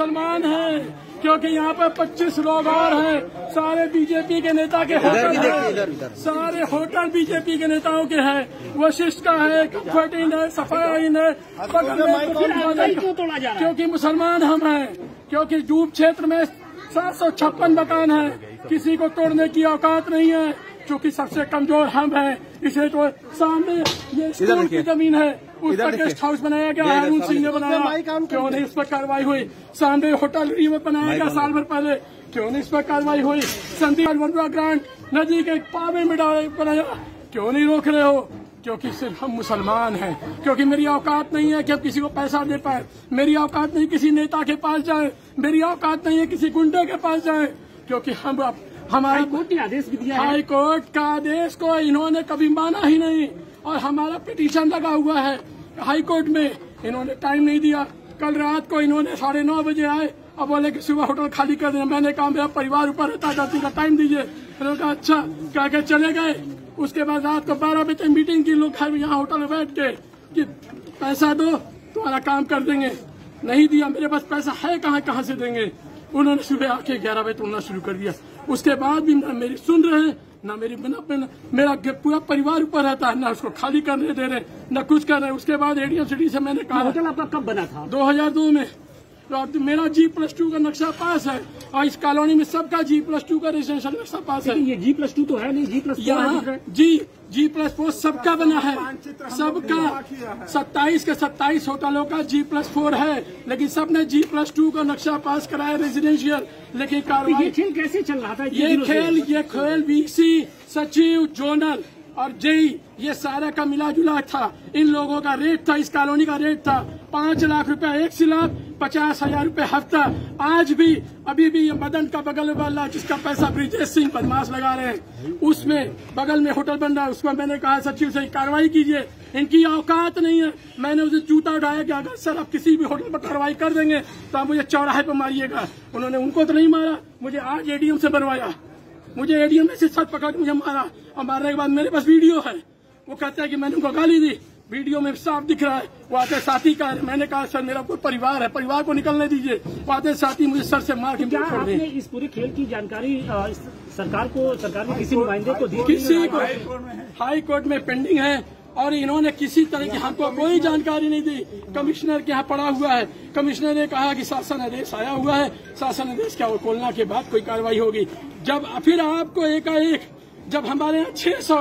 मुसलमान है क्योंकि यहाँ पर 25 लोग और हैं। सारे बीजेपी के नेता के होटल हैं। सारे होटल बीजेपी के नेताओं के हैं। वशिष्ठ का है कंफर्ट इन है। सफाया इन है बगल में क्यों तोड़ा जा रहा है? क्योंकि मुसलमान हम हैं क्योंकि डूब क्षेत्र में सात सौ छप्पन मकान है। किसी को तोड़ने की औकात नहीं है क्योंकि सबसे कमज़ोर हम हैं। इसे तो सामने ये स्कूल की ज़मीन है। उस पर गेस्ट हाउस बनाया गया हारून सिंह ने बनाया। क्यों नहीं इस पर कार्रवाई हुई? सामने होटल में बनाया गया साल भर पहले। क्यों नहीं इस पर कार्रवाई हुई? संदीप ग्रांट नदी के पावे में डाले बनाया। क्यों नहीं रोक रहे हो? क्योंकि सिर्फ़ हम मुसलमान हैं। क्योंकि मेरी औकात नहीं है कि हम किसी को पैसा दे पाए। मेरी औकात नहीं किसी नेता के पास जाए। मेरी औकात नहीं है किसी गुंडे के पास जाए। क्योंकि हम अब हमारा कोर्ट ने आदेश भी दिया हाई कोर्ट का आदेश को इन्होंने कभी माना ही नहीं। और हमारा पिटीशन लगा हुआ है। हाई कोर्ट में इन्होंने टाइम नहीं दिया। कल रात को इन्होंने साढ़े नौ बजे आए। अब बोले कि सुबह होटल खाली कर देना। मैंने कहा, मेरा परिवार ऊपर रहता है का टाइम दीजिए। मैंने कहा अच्छा क्या के चले गए? उसके बाद रात को बारह बजे मीटिंग की। लोग घर यहाँ होटल में बैठ के कि पैसा दो, तुम्हारा काम कर देंगे। नहीं दिया। मेरे पास पैसा है, कहाँ कहाँ से देंगे? उन्होंने सुबह आके ग्यारह बजे तोड़ना शुरू कर दिया। उसके बाद भी ना मेरी सुन रहे हैं ना मेरी बना मेरा पूरा परिवार ऊपर रहता है ना उसको खाली करने दे रहे ना कुछ कर रहे उसके बाद एडीएम सिटी से मैंने कहा होटल आपका कब बना था? 2002 में। तो मेरा जी प्लस टू का नक्शा पास है। और इस कॉलोनी में सबका जी प्लस टू का रेजिडेंशियल नक्शा पास है। ये जी प्लस टू तो है नहीं जी प्लस यहाँ जी जी प्लस फोर सबका बना है। सबका सत्ताईस के सत्ताईस होटलों का जी प्लस फोर है। लेकिन सबने जी प्लस टू का नक्शा पास कराया रेजिडेंशियल लेकिन कार्रवाई खेल कैसे चल रहा था ये खेल ये खेल वीसी सचिव जोनल और जेई, ये सारा का मिला जुला था। इन लोगों का रेट था, इस कॉलोनी का रेट था। पाँच लाख रुपए एक सिलाब पचास हज़ार रूपए हफ़्ता। आज भी, अभी भी ये मदन का बगल वाला जिसका पैसा ब्रिजेश सिंह बदमाश लगा रहे हैं। उसमें, बगल में होटल बन रहा है, उसमें मैंने कहा, सचिव से कार्रवाई कीजिए। इनकी औकात नहीं है। मैंने उसे जूता उठाया कि अगर सर आप किसी भी होटल पर कार्रवाई कर देंगे तो आप मुझे चौराहे पर मारिएगा। उन्होंने उनको तो नहीं मारा, मुझे आज एडीएम से बनवाया। मुझे एडीएम ने सिर्फ़ पकड़ के मुझे मारा। और मारने के बाद मेरे पास वीडियो है। वो कहता है कि मैंने उनको गाली दी। वीडियो में साफ़ दिख रहा है। वो आते साथी का है? मैंने कहा सर मेरा कोई परिवार है। परिवार को निकलने दीजिए। वो आते साथी मुझे सर से मार के छोड़ आपने दी इस पूरे खेल की जानकारी सरकार को सरकार ने किसी नुमाइंदे को दी किसी को हाई कोर्ट में पेंडिंग है। और इन्होंने किसी तरह की हमको कोई जानकारी नहीं दी। कमिश्नर के यहाँ पड़ा हुआ है। कमिश्नर ने कहा कि शासन आदेश आया हुआ है। शासन आदेश क्या खोलना के बाद कोई कार्रवाई होगी। जब फिर आपको एकाएक जब हमारे यहाँ छह सौ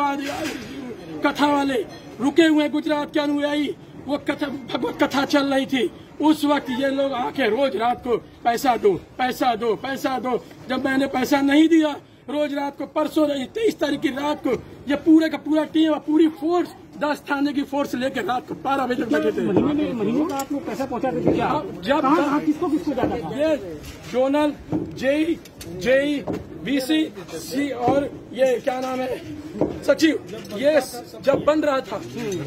कथा वाले रुके हुए गुजरात के अनुयायी वो कथा भगवत कथा चल रही थी। उस वक्त ये लोग आके रोज रात को पैसा दो पैसा दो पैसा दो। जब मैंने पैसा नहीं दिया रोज रात को परसों तेईस तारीख की रात को ये पूरे का पूरा टीम और पूरी फोर्स दस थाने की फोर्स लेकर रात को बारह बजे तक लगे थे। महीने में महीने का आप लोग पैसा थे क्या? अब जब- कहाँ किसको किसको जाता था? ये zonal JE JE BC C और ये क्या नाम है? सचिव। ये जब बन रहा था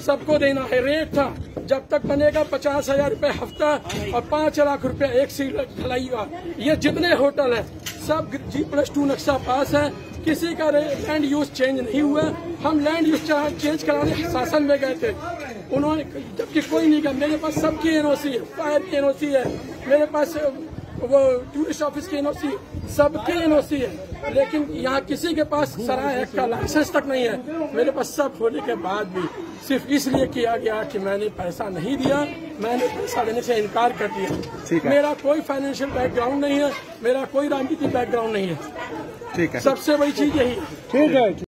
सबको देना है। रेट था। जब तक बनेगा पचास हज़ार रूपए हफ़्ता और पाँच लाख रुपए एक सीट ढलाई ये जितने होटल है सब जी प्लस टू नक्शा पास है। किसी का लैंड यूज़ चेंज नहीं हुआ। हम लैंड यूज़ चेंज कराने शासन में गए थे। उन्होंने जबकि कोई नहीं कहा मेरे पास सबकी एनओसी है फायर की एनओसी है। मेरे पास वो टूरिस्ट ऑफ़िस की एनओसी सबकी एनओसी है लेकिन यहाँ किसी के पास सराय एक्ट का लाइसेंस तक नहीं है। मेरे पास सब होने के बाद भी सिर्फ़ इसलिए किया गया कि मैंने पैसा नहीं दिया मैंने पैसा देने से इनकार कर दिया। मेरा कोई फाइनेंशियल बैकग्राउंड नहीं है मेरा कोई राजनीतिक बैकग्राउंड नहीं है। ठीक है। सबसे बड़ी चीज़ यही है। ठीक है।